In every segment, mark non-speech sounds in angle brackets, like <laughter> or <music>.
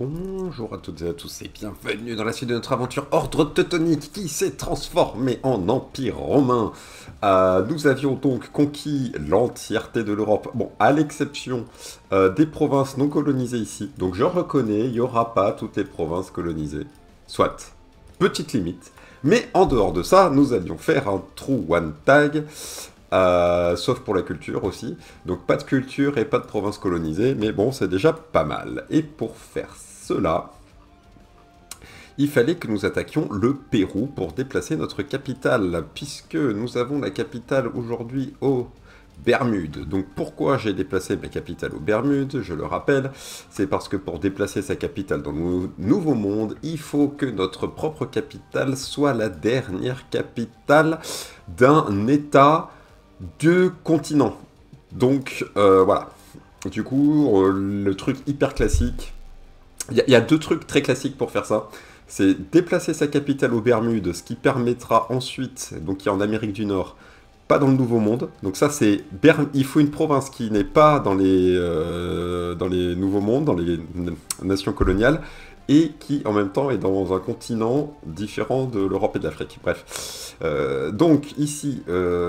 Bonjour à toutes et à tous et bienvenue dans la suite de notre aventure Ordre Teutonique qui s'est transformé en Empire romain. Euh, nous avions donc conquis l'entièreté de l'Europe, bon, à l'exception euh, des provinces non colonisées ici. Donc je reconnais, il n'y aura pas toutes les provinces colonisées. Soit, petite limite. Mais en dehors de ça, nous allions faire un true one tag euh, sauf pour la culture aussi. Donc pas de culture et pas de province colonisée, mais bon, c'est déjà pas mal. Et pour faire cela, il fallait que nous attaquions le Pérou pour déplacer notre capitale, puisque nous avons la capitale aujourd'hui aux Bermudes. Donc pourquoi j'ai déplacé ma capitale aux Bermudes Je le rappelle, c'est parce que pour déplacer sa capitale dans le Nouveau Monde, il faut que notre propre capitale soit la dernière capitale d'un État deux continents. Donc euh, voilà. Du coup, euh, le truc hyper classique. Il y, a deux trucs très classiques pour faire ça. C'est déplacer sa capitale aux Bermudes, ce qui permettra ensuite, donc qui est en Amérique du Nord, pas dans le Nouveau Monde. Donc ça, c'est il faut une province qui n'est pas dans les euh, dans les Nouveaux Mondes, dans les nations coloniales, et qui en même temps est dans un continent différent de l'Europe et de l'Afrique. Bref. donc ici,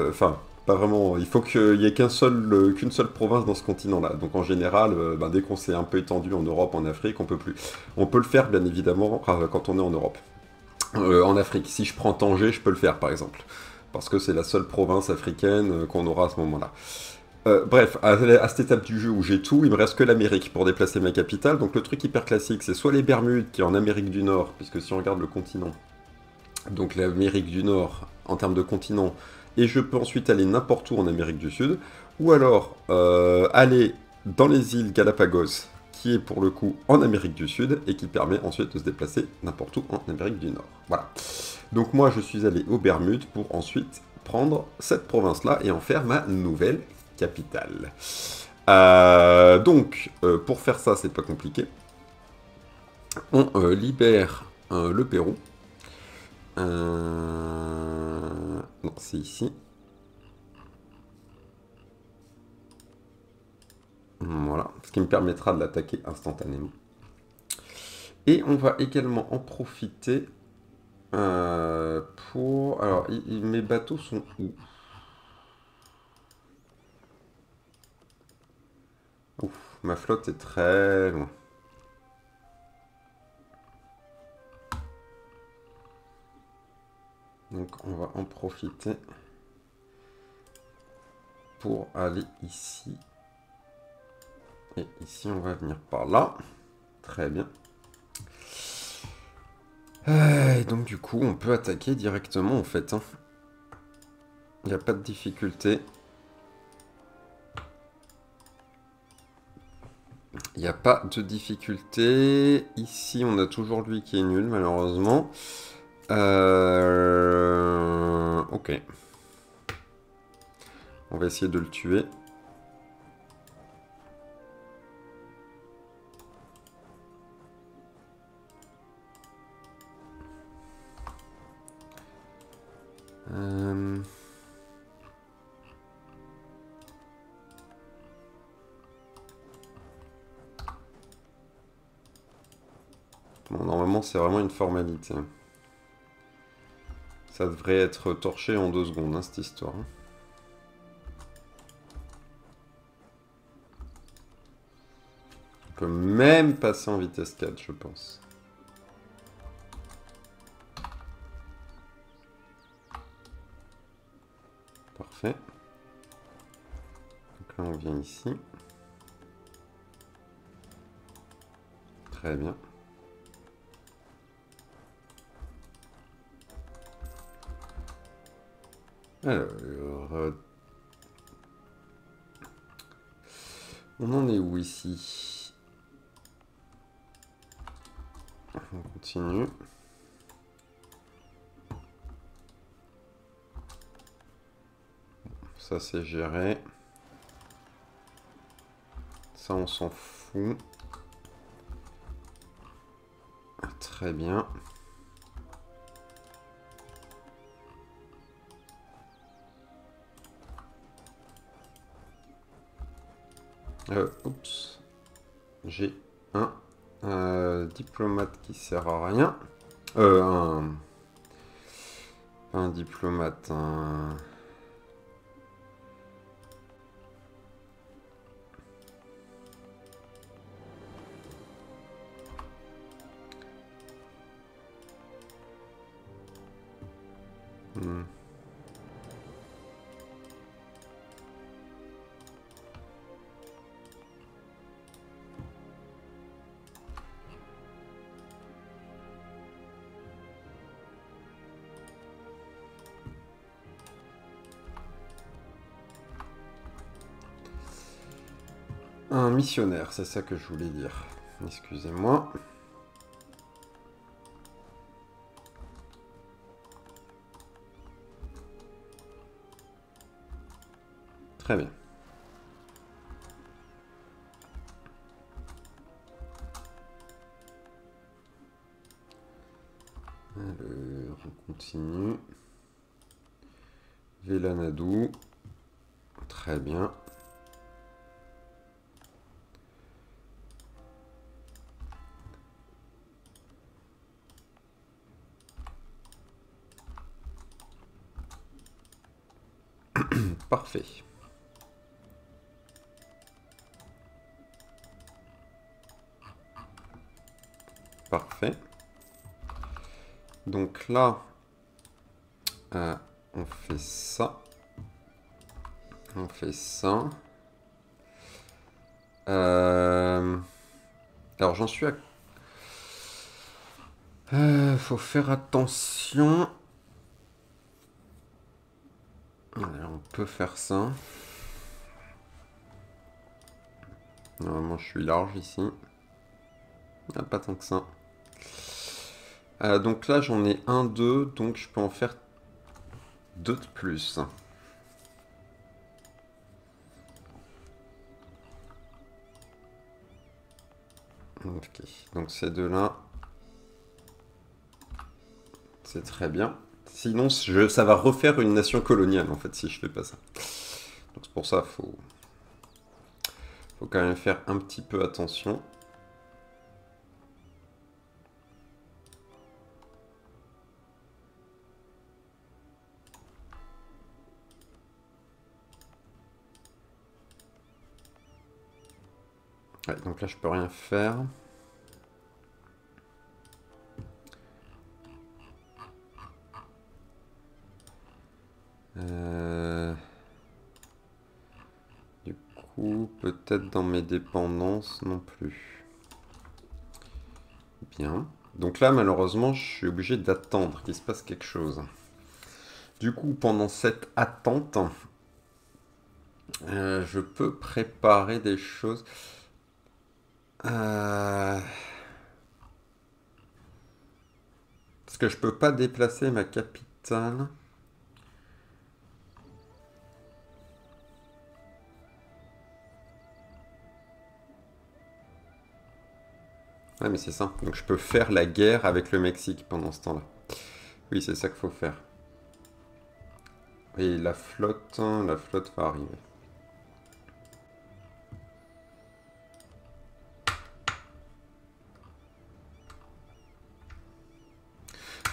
enfin pas vraiment. Il faut qu'il n'y ait euh, qu'une seule province dans ce continent-là. Donc en général, euh, ben, dès qu'on s'est un peu étendu en Europe, en Afrique, on peut plus. On peut le faire bien évidemment quand on est en Europe. Euh, en Afrique, si je prends Tanger, je peux le faire par exemple, parce que c'est la seule province africaine qu'on aura à ce moment-là. bref, à, à, cette étape du jeu où j'ai tout, il me reste que l'Amérique pour déplacer ma capitale. Donc le truc hyper classique, c'est soit les Bermudes qui est en Amérique du Nord, puisque si on regarde le continent, donc l'Amérique du Nord en termes de continent, et je peux ensuite aller n'importe où en Amérique du Sud, ou alors euh, aller dans les îles Galapagos, qui est pour le coup en Amérique du Sud, et qui permet ensuite de se déplacer n'importe où en Amérique du Nord. Voilà. Donc moi je suis allé aux Bermudes pour ensuite prendre cette province-là et en faire ma nouvelle capitale. Euh, donc, euh, pour faire ça, c'est pas compliqué. On libère le Pérou. Euh... Non, c'est ici. Voilà, ce qui me permettra de l'attaquer instantanément. Et on va également en profiter euh, pour... Alors, mes bateaux sont où? Ouf, ma flotte est très loin. Donc on va en profiter pour aller ici. Et ici, on va venir par là. Très bien. Euh, et donc du coup, on peut attaquer directement en fait. Hein. Il n'y a pas de difficulté. Il n'y a pas de difficulté. Ici, on a toujours lui qui est nul, malheureusement. Euh... Ok. On va essayer de le tuer. Euh... Bon, normalement, c'est vraiment une formalité. Ça devrait être torché en deux secondes, hein, cette histoire. On peut même passer en vitesse 4, je pense. Parfait. Donc là, on vient ici. Très bien. Alors, euh, on en est où ici? On continue. Ça c'est géré. Ça on s'en fout. Très bien. Euh, oups. J'ai un Euh, diplomate qui sert à rien. Euh, un... Diplomate. Hmm. Un missionnaire, c'est ça que je voulais dire. Excusez-moi. Très bien. Alors, on continue. Vélanadou. Très bien. Parfait. Donc là, euh, on fait ça. On fait ça. Euh, alors j'en suis à... Euh, faut faire attention. On peut faire ça. Normalement, je suis large ici. Ah, pas tant que ça. Euh, donc là, j'en ai un, deux, donc je peux en faire deux de plus. Ok, donc ces deux-là, c'est très bien. Sinon, ça va refaire une nation coloniale, en fait, si je fais pas ça. Donc c'est pour ça, faut, faut quand même faire un petit peu attention. Ouais, donc là, je peux rien faire. Euh, du coup, peut-être dans mes dépendances non plus. Bien. Donc là, malheureusement, je suis obligé d'attendre qu'il se passe quelque chose. Du coup, pendant cette attente, euh, je peux préparer des choses. Euh, parce que je peux pas déplacer ma capitale. Mais c'est ça. Donc je peux faire la guerre avec le Mexique pendant ce temps-là. Oui, c'est ça qu'il faut faire. Et la flotte, hein, la flotte va arriver.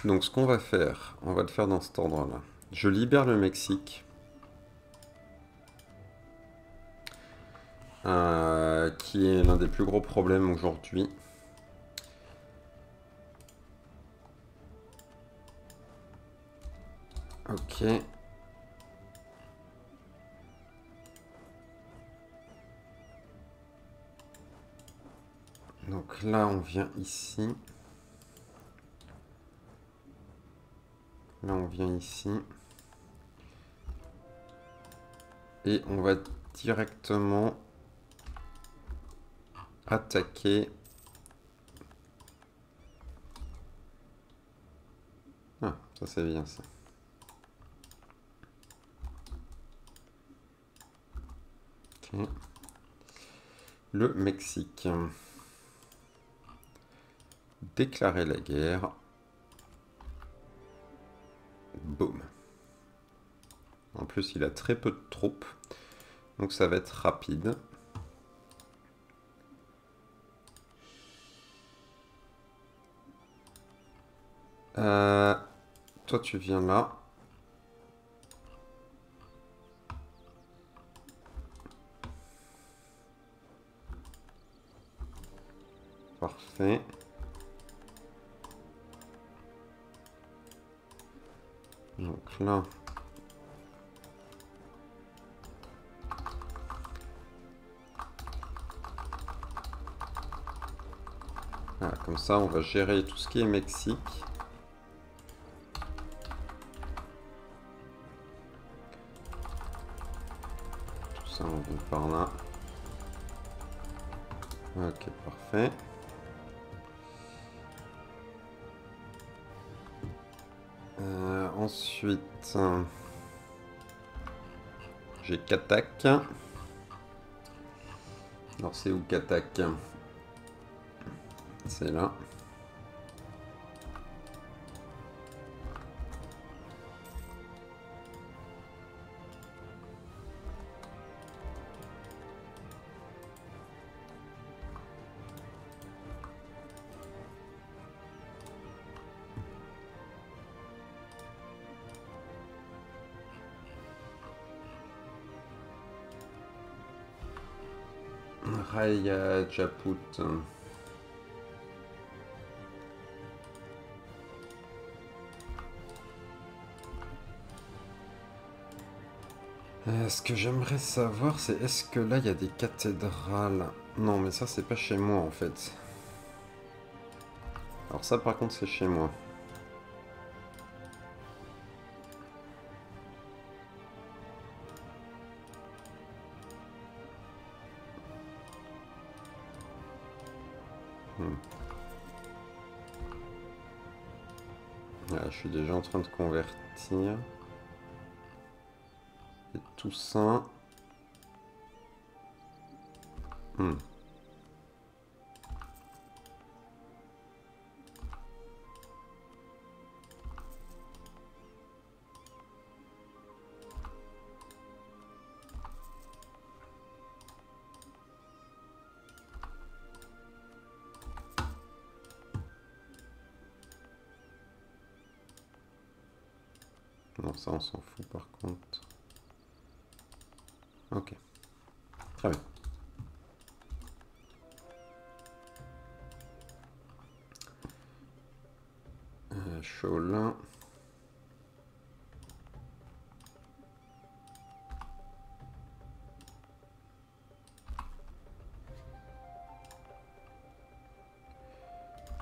Donc ce qu'on va faire, on va le faire dans cet ordre-là. Je libère le Mexique. Euh, qui est l'un des plus gros problèmes aujourd'hui. Ok. Donc là, on vient ici. Là, on vient ici. Et on va directement attaquer. Ah, ça c'est bien ça. Mm. Le Mexique. Déclarer la guerre. Boum. En plus, il a très peu de troupes. Donc ça va être rapide. Euh, toi, tu viens là. Donc là... comme ça, on va gérer tout ce qui est Mexique. Tout ça, on vient par là. Ok, parfait. Ensuite, j'ai Katak. Alors, c'est où Katak c'est là. Ce que j'aimerais savoir, c'est est-ce que là, il y a des cathédrales? Non, mais ça, c'est pas chez moi, en fait. Alors ça, par contre, c'est chez moi. Suis déjà en train de convertir tout ça. Hmm.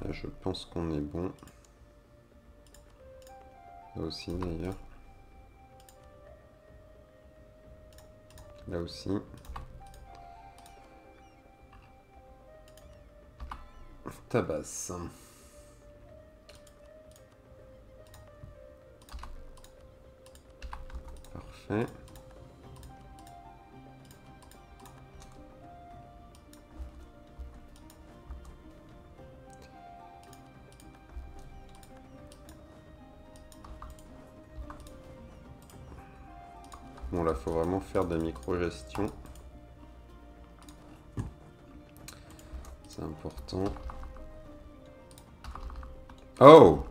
Là, je pense qu'on est bon. Là aussi d'ailleurs. Là aussi. Tabasse. Parfait. Vraiment faire de la micro-gestion. C'est important. Oh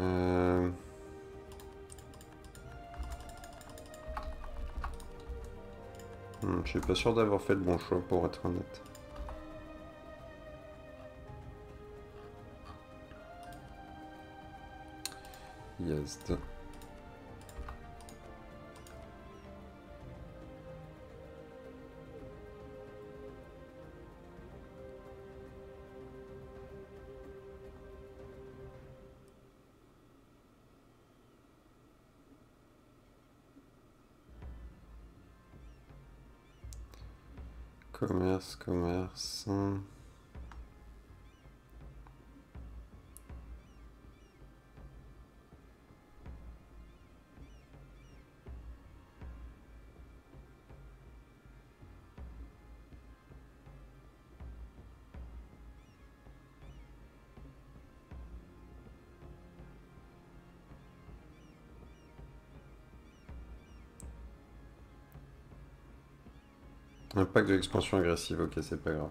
Euh... Hmm, je suis pas sûr d'avoir fait le bon choix pour être honnête. Yazd. Commerce, Un pack de l'expansion agressive, ok, c'est pas grave.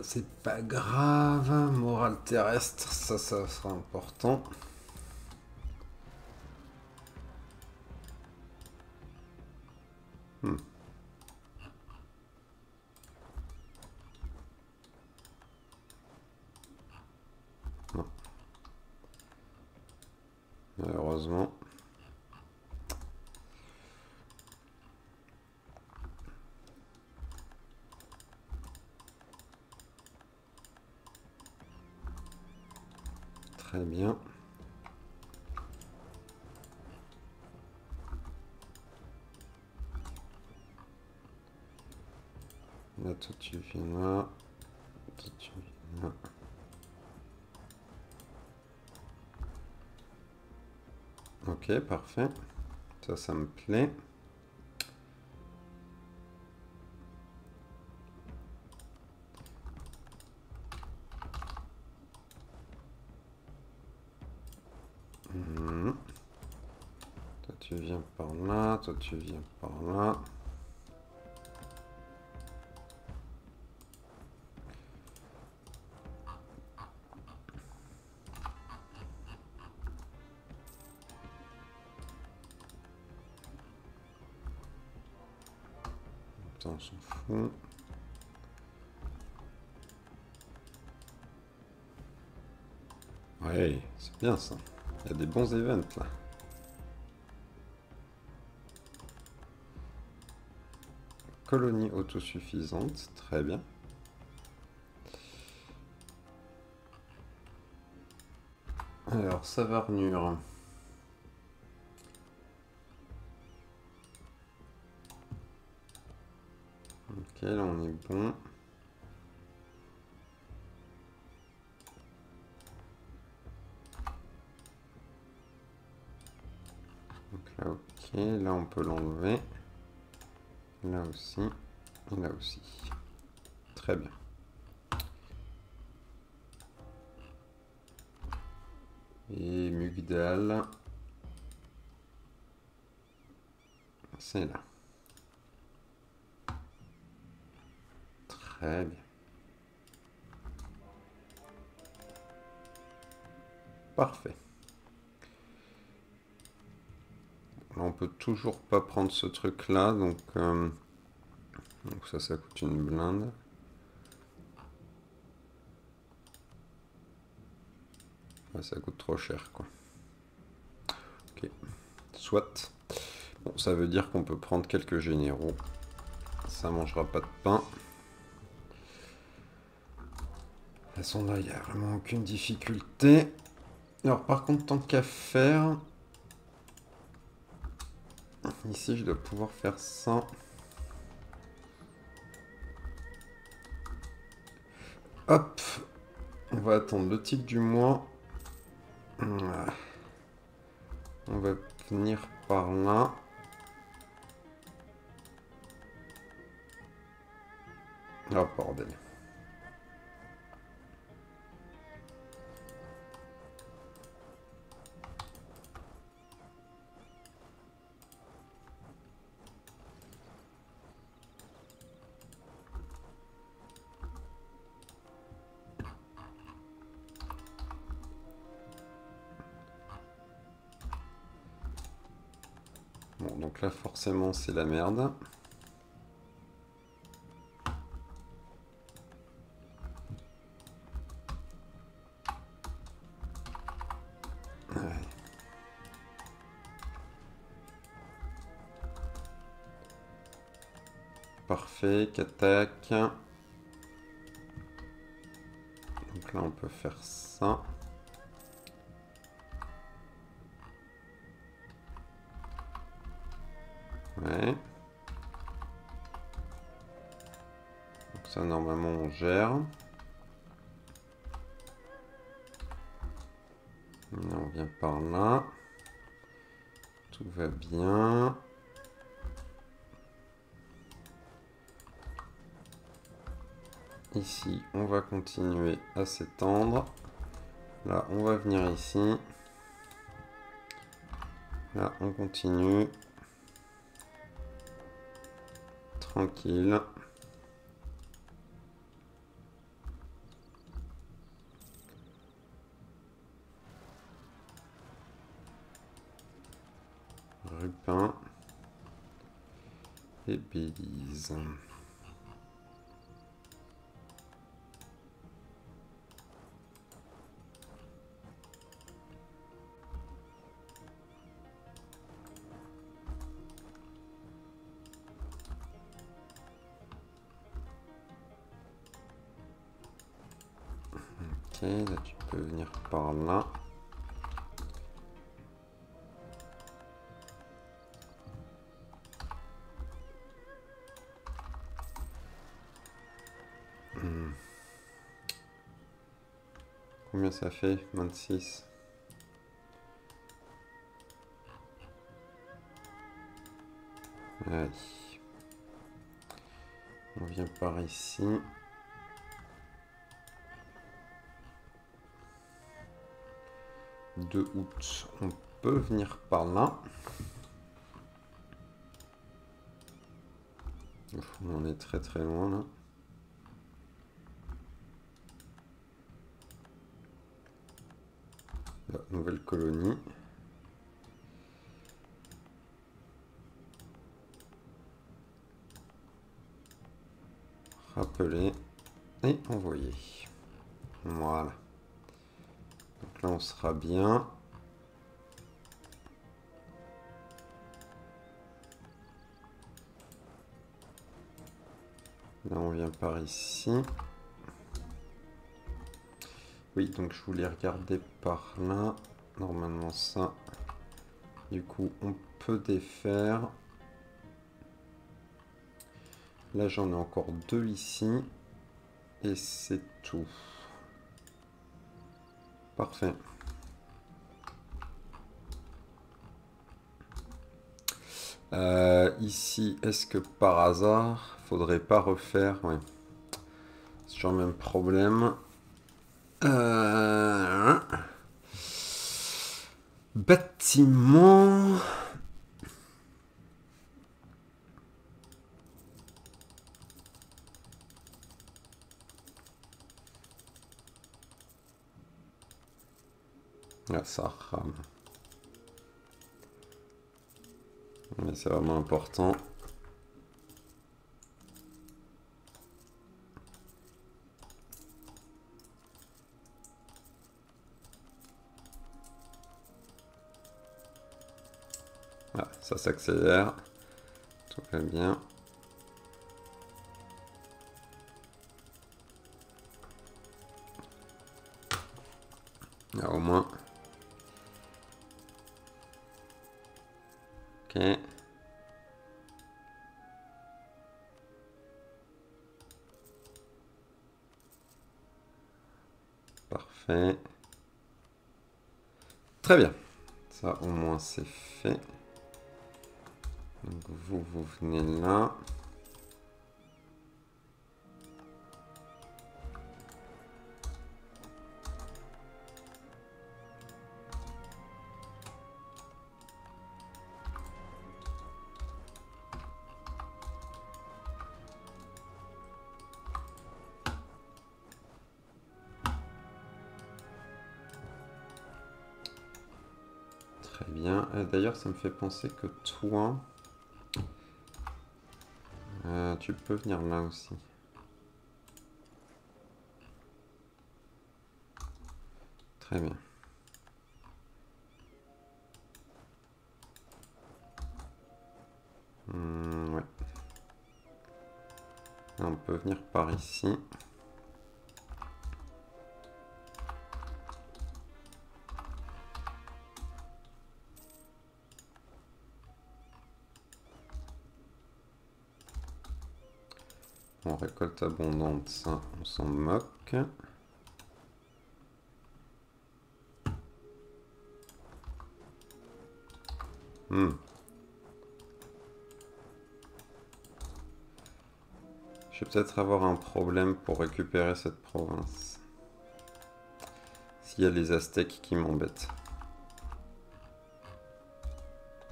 C'est pas grave, morale terrestre, ça, ça sera important. Hmm. Non. Malheureusement. Très bien. Là, toi, tu viens là. Toi, tu viens là. Ok, parfait. Ça, ça me plaît. Mhm. Toi, tu viens par là. Toi, tu viens par là. On s'en fout. Ouais, c'est bien ça. Il y a des bons events là. Colonie autosuffisante, très bien. Alors, Savarnure. Là ok, là on peut l'enlever. Là aussi, et là aussi. Très bien. Et Mugdal. C'est là. Très bien. Parfait. On peut toujours pas prendre ce truc là, donc, euh, ça, ça coûte une blinde. Ouais, ça coûte trop cher, quoi. Ok, soit. Bon, ça veut dire qu'on peut prendre quelques généraux. Ça mangera pas de pain. De toute façon, là, il n'y a vraiment aucune difficulté. Alors, par contre, tant qu'à faire... Ici, je dois pouvoir faire ça. Hop On va attendre le titre du mois. On va venir par là. Oh bordel. Donc là, forcément, c'est la merde. Parfait, qu'attaque. Donc là, on peut faire ça. Continuer à s'étendre. Là, on va venir ici. Là, on continue. Tranquille. Rupin et Bélise. Ça fait 26 Allez. On vient par ici. 2 août, on peut venir par là. On est très très loin là. La Rappeler et envoyer. Voilà là, on sera bien. Là, on vient par ici. Oui, donc je voulais regarder par là. Normalement, ça. Du coup, on peut défaire. Là, j'en ai encore deux ici. Et c'est tout. Parfait. Euh, ici, est-ce que par hasard, faudrait pas refaire Ouais. C'est toujours le même problème. Euh, bâtiment. Ah, ça rame. Mais c'est vraiment important. Ah, ça s'accélère. Tout va bien. Vous venez là. D'ailleurs, ça me fait penser que toi, euh, tu peux venir là aussi. Très bien. Hmm, ouais. on peut venir par ici. Récolte abondante, ça, on s'en moque. Hmm. Je vais peut-être avoir un problème pour récupérer cette province. S'il y a les Aztèques qui m'embêtent.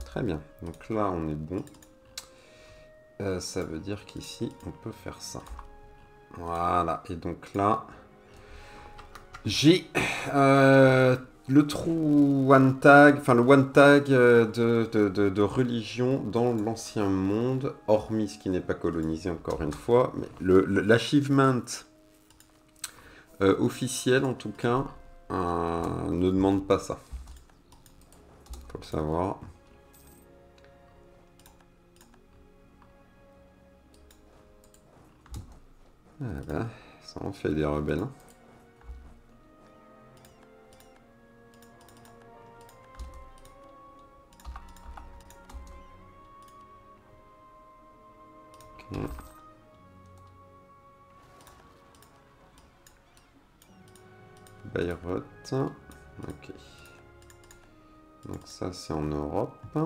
Très bien. Donc là, on est bon. Euh, ça veut dire qu'ici, on peut faire ça. Voilà. Et donc là, j'ai euh, le trou one tag, enfin le one tag euh, de, religion dans l'ancien monde, hormis ce qui n'est pas colonisé encore une fois, mais l'achievement officiel en tout cas ne demande pas ça. Faut le savoir. Ah ça en fait des rebelles. Hein. Bayreuth. Ok. Donc ça c'est en Europe.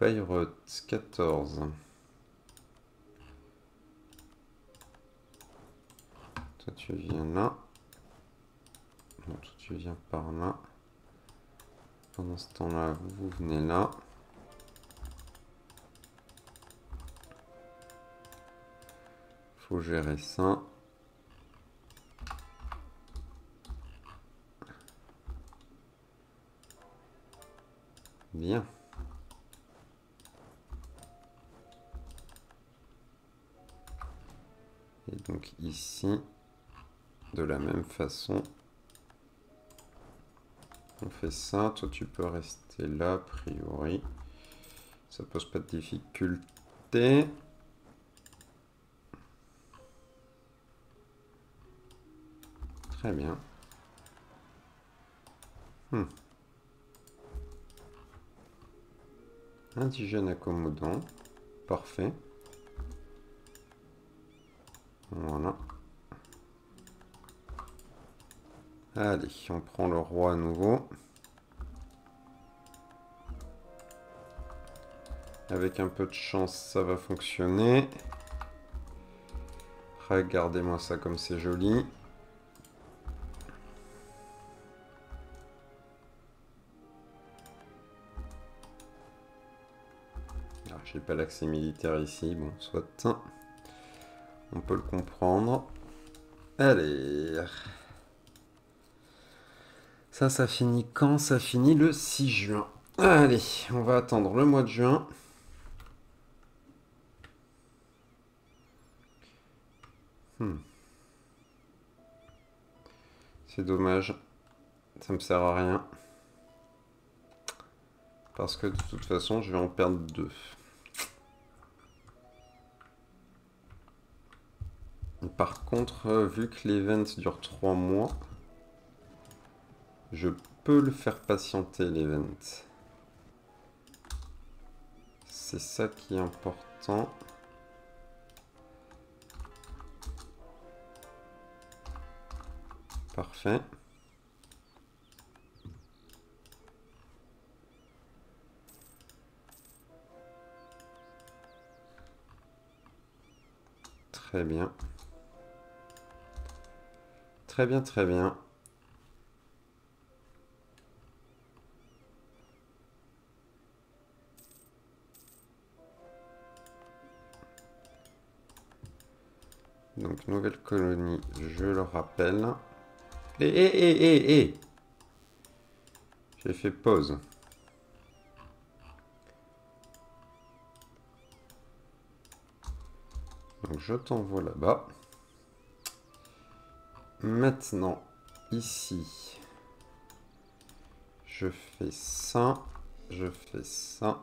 Bayreuth 14. Tu viens là. toi, tu viens par là. Pendant ce temps-là, vous venez là. Faut gérer ça. Bien. Et donc ici, de la même façon. On fait ça. Toi, tu peux rester là, a priori. Ça pose pas de difficulté. Très bien. Hmm. Indigène accommodant. Parfait. Voilà. Allez, on prend le roi à nouveau. Avec un peu de chance, ça va fonctionner. Regardez-moi ça comme c'est joli. Ah, j'ai pas l'accès militaire ici, bon, soit. On peut le comprendre. Allez. Ça, ça finit quand? Ça finit le 6 juin. Allez, on va attendre le mois de juin. Hmm. C'est dommage. Ça me sert à rien. Parce que de toute façon, je vais en perdre deux. Par contre, euh, vu que l'event dure 3 mois, je peux le faire patienter, l'event. C'est ça qui est important. Parfait. Très bien. Très bien, très bien. Nouvelle colonie, je le rappelle. Et, et, et, et, et J'ai fait pause. Donc, je t'envoie là-bas. Maintenant, ici, je fais ça, je fais ça.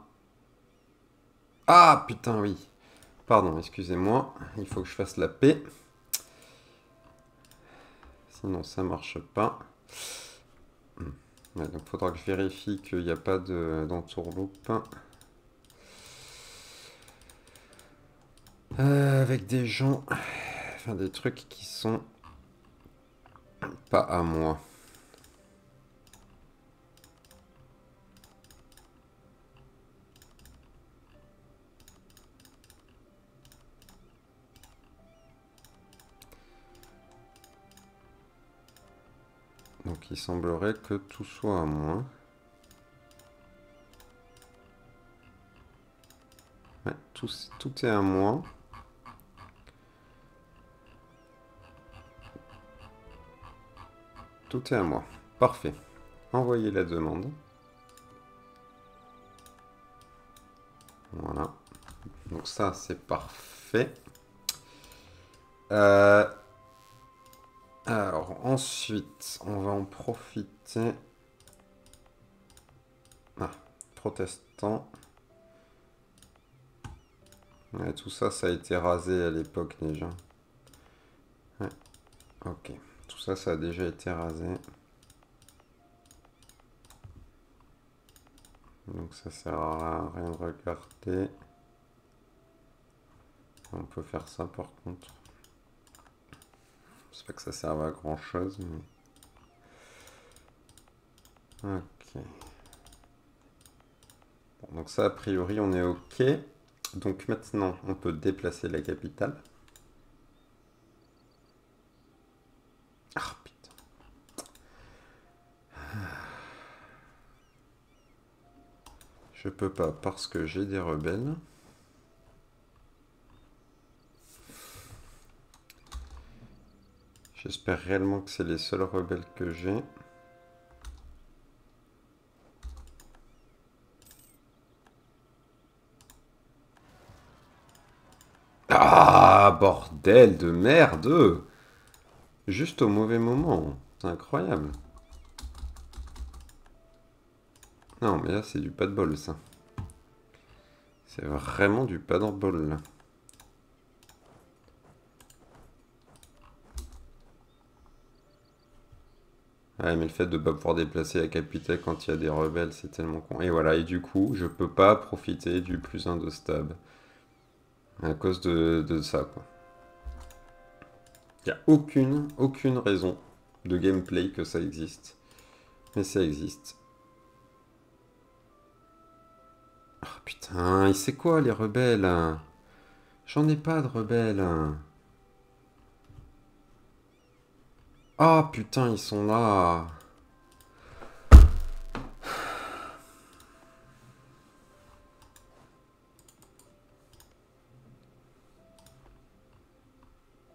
Ah, putain, oui. Pardon, excusez-moi, il faut que je fasse la paix. Sinon, ça marche pas. Hmm. donc, il faudra que je vérifie qu'il n'y a pas d'entourloupe. Euh, avec des gens... Enfin, des trucs qui sont... Pas à moi. Il semblerait que tout soit à moi. Ouais, tout, tout est à moi. Tout est à moi. Parfait. Envoyez la demande. Voilà. Donc ça, c'est parfait. Euh, alors, ensuite, on va en profiter. Ah, protestant. tout ça, ça a été rasé à l'époque déjà. Ok. Tout ça, ça a déjà été rasé. Donc ça sert à rien de regarder. On peut faire ça par contre. C'est pas que ça serve à grand chose, mais... Ok. donc ça, a priori, on est ok. Donc maintenant, on peut déplacer la capitale. Ah putain. Je peux pas parce que j'ai des rebelles. J'espère réellement que c'est les seuls rebelles que j'ai. Ah, bordel de merde Juste au mauvais moment. C'est incroyable. Non, mais là, c'est du pas de bol, ça. C'est vraiment du pas de bol, là. Ouais, mais le fait de ne pas pouvoir déplacer la capitale quand il y a des rebelles, c'est tellement con. Et voilà, et du coup, je peux pas profiter du plus 1 de stab. À cause de, ça, quoi. Il n'y a aucune, aucune raison de gameplay que ça existe. Mais ça existe. Oh putain, il sait quoi les rebelles J'en ai pas de rebelles. Ah putain, ils sont là.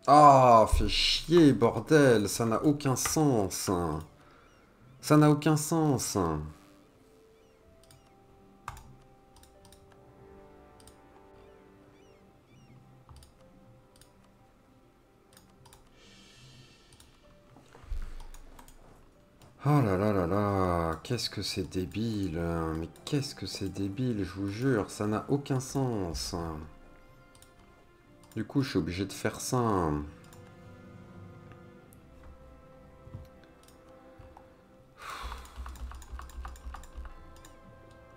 Ah, fait chier, bordel, ça n'a aucun sens. Ça n'a aucun sens. Oh là là là là, qu'est-ce que c'est débile, hein. mais qu'est-ce que c'est débile, je vous jure, ça n'a aucun sens. Du coup, je suis obligé de faire ça.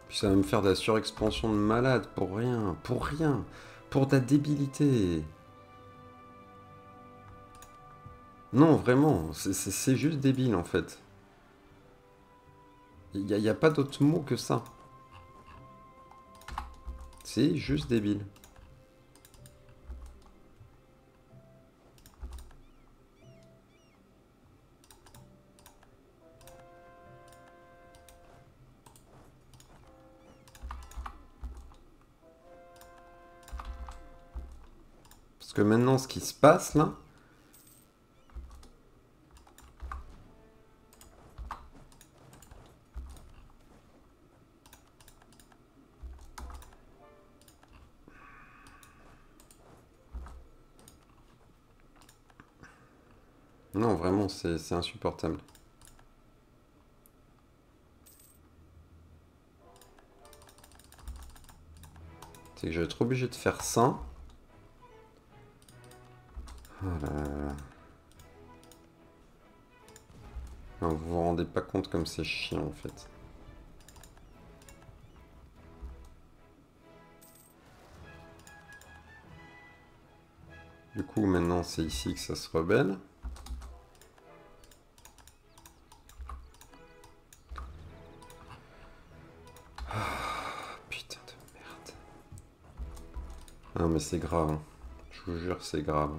Puis ça va me faire de la surexpansion de malade pour rien, pour rien, pour de la débilité. Non, vraiment, c'est juste débile en fait. Il n'y a, pas d'autre mot que ça. C'est juste débile. Parce que maintenant, ce qui se passe là, Non, vraiment, c'est insupportable. C'est que je vais être obligé de faire ça. Voilà. Non, vous vous rendez pas compte comme c'est chiant en fait. Du coup, maintenant, c'est ici que ça se rebelle. Mais c'est grave. hein. Je vous jure, c'est grave.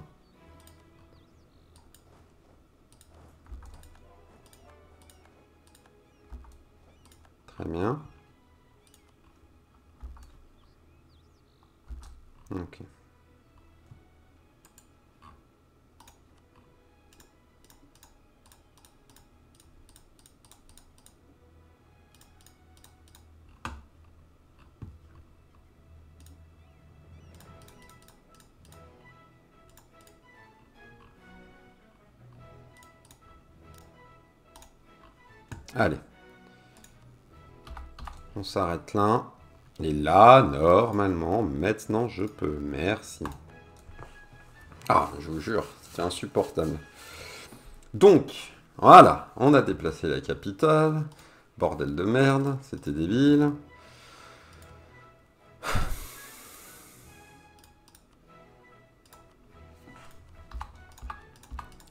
S'arrête là. Et là, normalement, maintenant je peux. Merci. Ah, je vous jure, c'est insupportable. Donc, voilà, on a déplacé la capitale. Bordel de merde, c'était débile.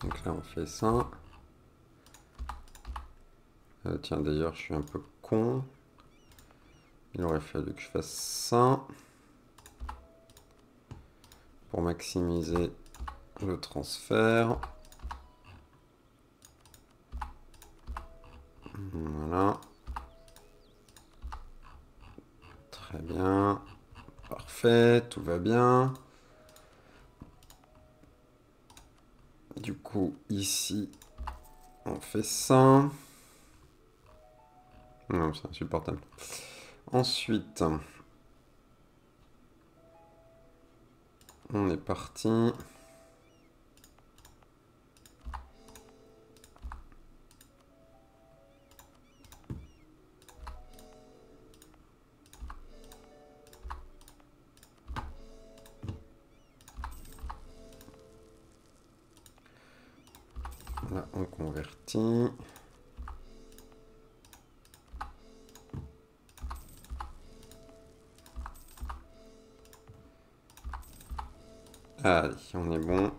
Donc là, on fait ça. Euh, tiens, d'ailleurs, je suis un peu con. Il aurait fallu que je fasse ça pour maximiser le transfert. Voilà. Très bien. Parfait, tout va bien. Du coup, ici, on fait ça. Non, c'est insupportable. Ensuite, on est parti. Allez,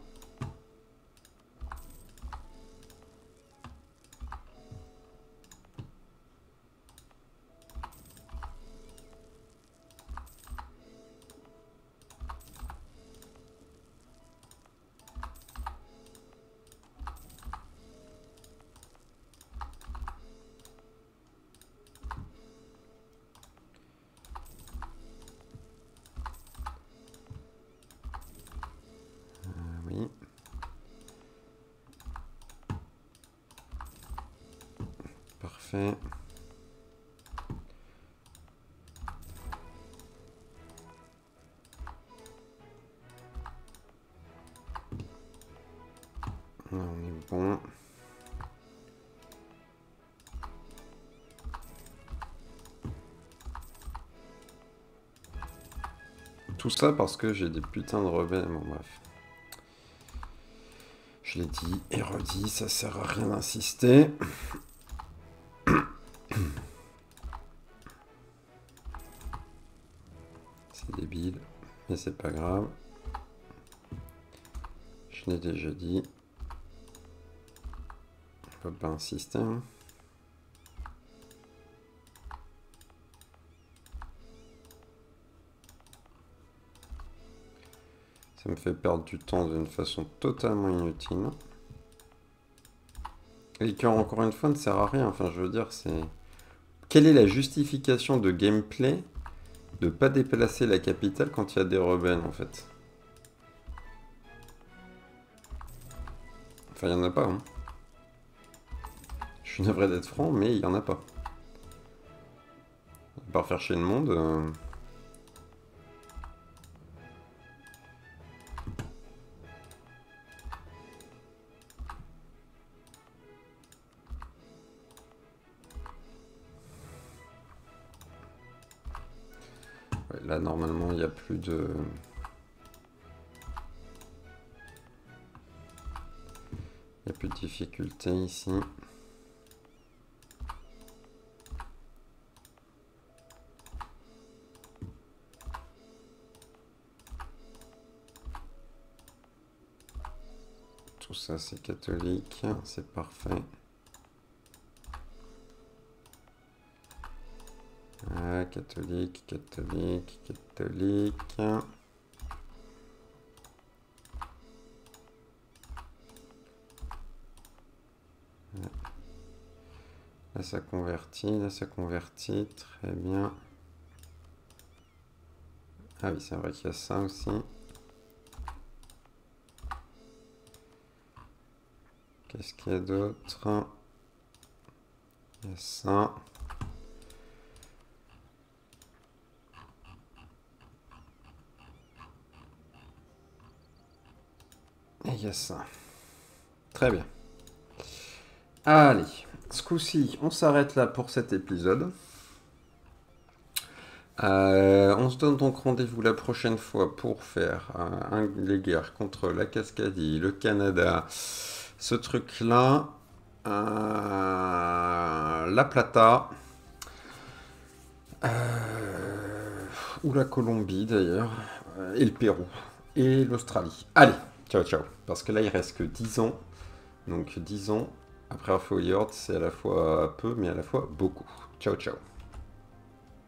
Tout ça parce que j'ai des putains de rebelles, bon bref. Je l'ai dit et redit, ça sert à rien d'insister. <coughs> C'est débile, mais c'est pas grave. Je l'ai déjà dit. On peut pas insister. hein. Ça me fait perdre du temps d'une façon totalement inutile. Et qui, encore une fois, ne sert à rien. Enfin, je veux dire, c'est... Quelle est la justification de gameplay de pas déplacer la capitale quand il y a des rebelles, en fait? Enfin, il n'y en a pas, hein. Je suis navré d'être franc, mais il n'y en a pas. À part faire chier le monde... euh, de... Il n'y a plus de difficulté ici. ça c'est catholique, c'est parfait. Ah, catholique, catholique, catholique. Là, ça convertit, là, ça convertit, très bien. Ah oui, c'est vrai qu'il y a ça aussi. Qu'est-ce qu'il y a d'autre? Il y a ça. Très bien. Allez, ce coup-ci, on s'arrête là pour cet épisode. Euh, on se donne donc rendez-vous la prochaine fois pour faire euh, les guerres contre la Cascadie, le Canada, ce truc-là, euh, la Plata, ou la Colombie d'ailleurs, et le Pérou, et l'Australie. Allez, ciao ciao, parce que là il reste que 10 ans, donc 10 ans après Horde, c'est à la fois peu, mais à la fois beaucoup. Ciao ciao.